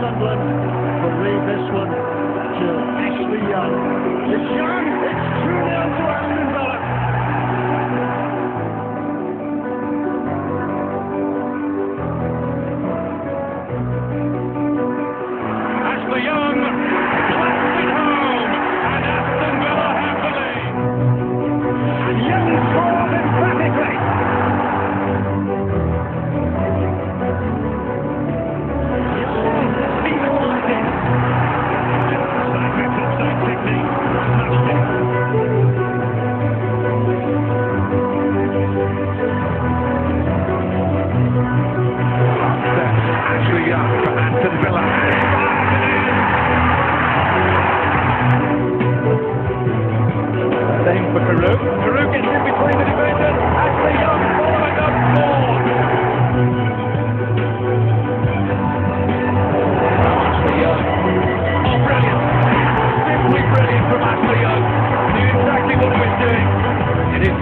Sunderland will leave this one to Ashley Young.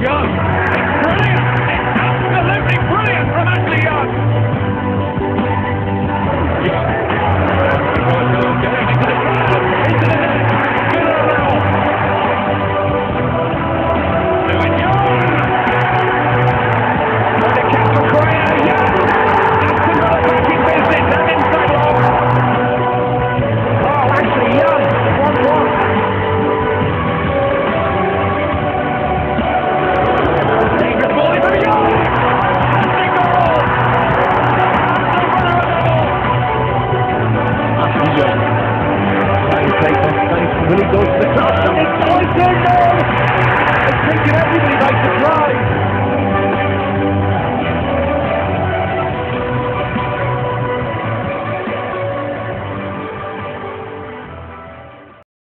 Jump! When he goes to the top, somebody, somebody,